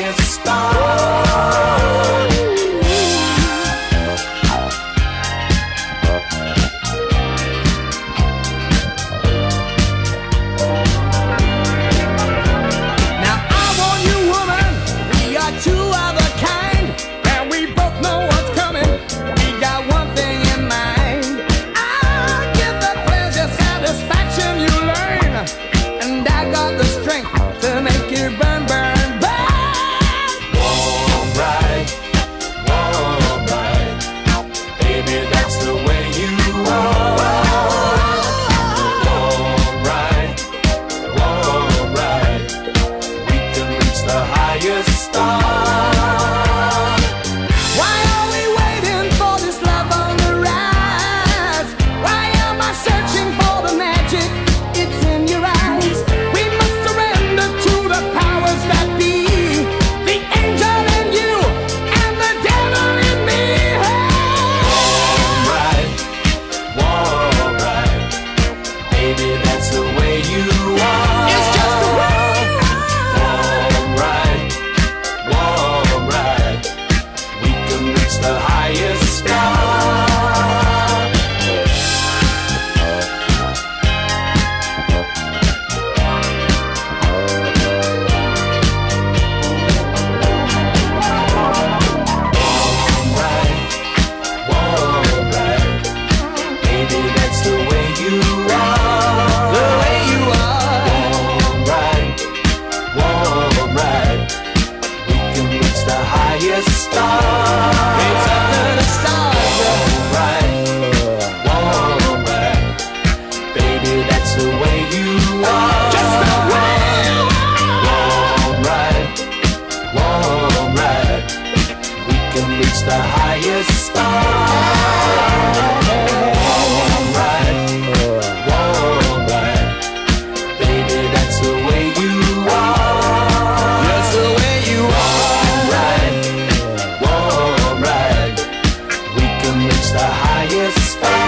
It's a star. Star. Reach the highest star.